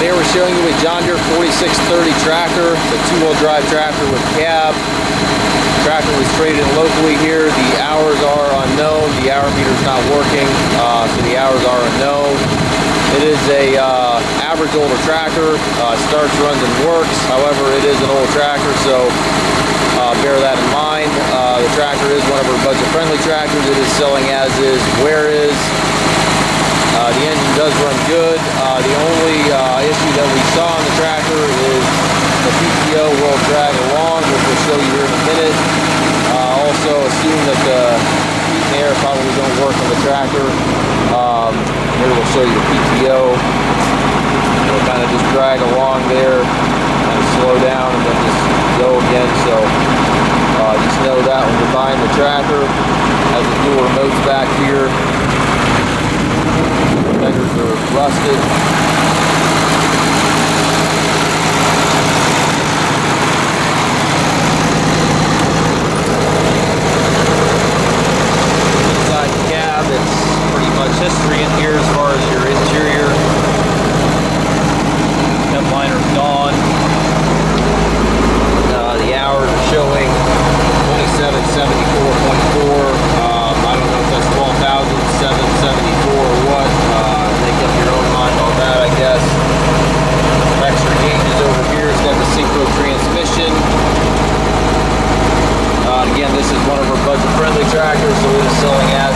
Today we're showing you a John Deere 4630 tractor. A two-wheel drive tractor with cab. Tractor was traded locally here. The hours are unknown. The hour meter's not working, uh, so the hours are unknown. It is a uh, average older tractor. Uh, starts, runs, and works. However, it is an old tractor, so uh, bear that in mind. Uh, the tractor is one of our budget-friendly tractors. It is selling as is, where is. Uh, the engine does run good. The only that we saw on the tractor is the PTO will drag along, which we'll show you here in a minute. Uh, also assume that the heat and air probably don't work on the tractor. Um, here we'll show you the PTO. It'll kind of just drag along there, of slow down, and then just go again. So uh, just know that when you're buying the tractor, has the dual remotes back here. Fenders are rusted. tractors we were selling at